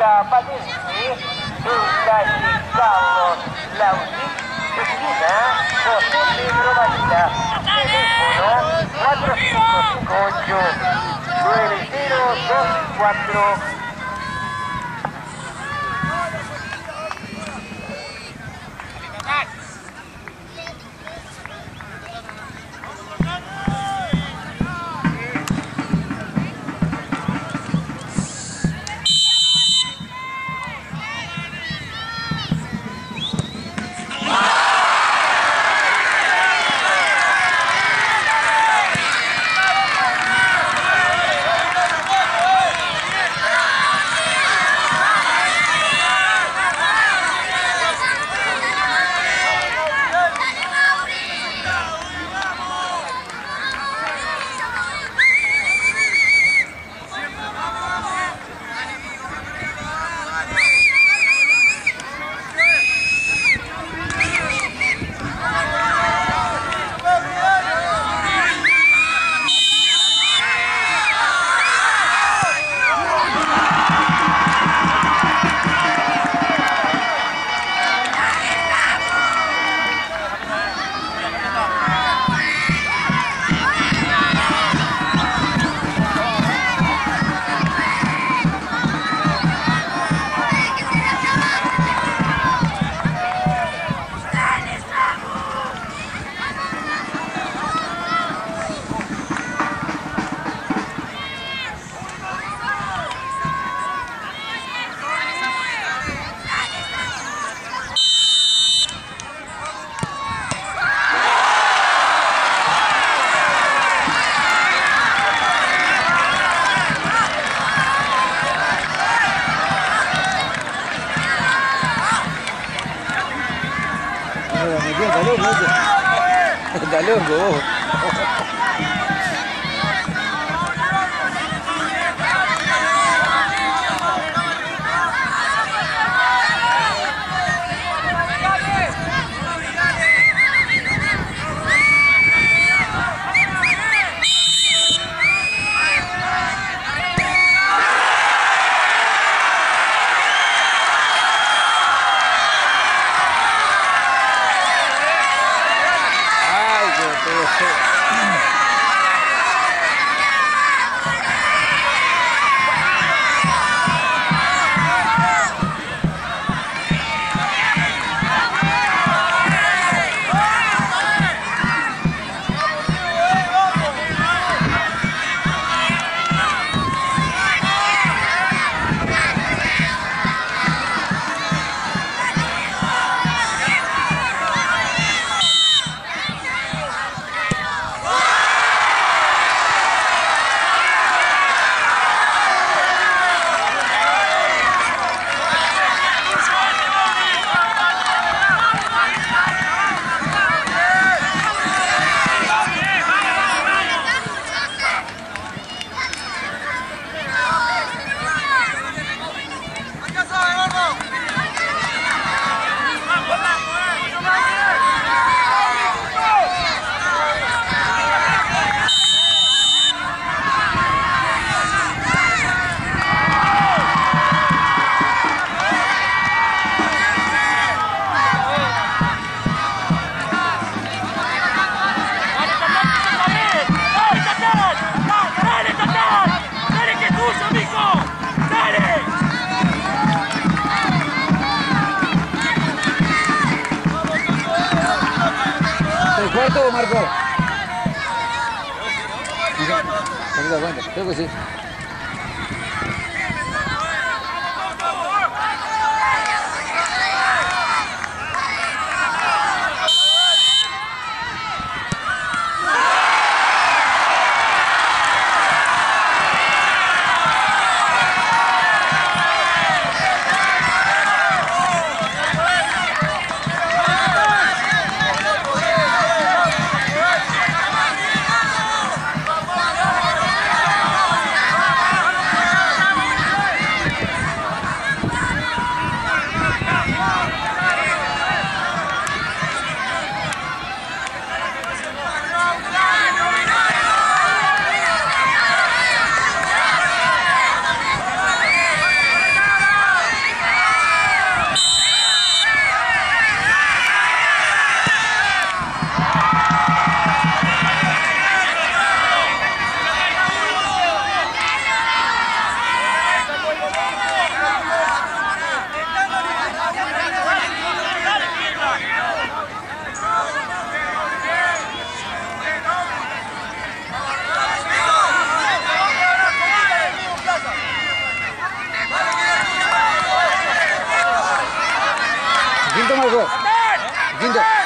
Fábrica Palense, en calle Carlos Lautic, esquina José Pedro Varela, teléfono Dá-lhe o gol. ¿El cuarto o Marco? Creo que sí. 紧点。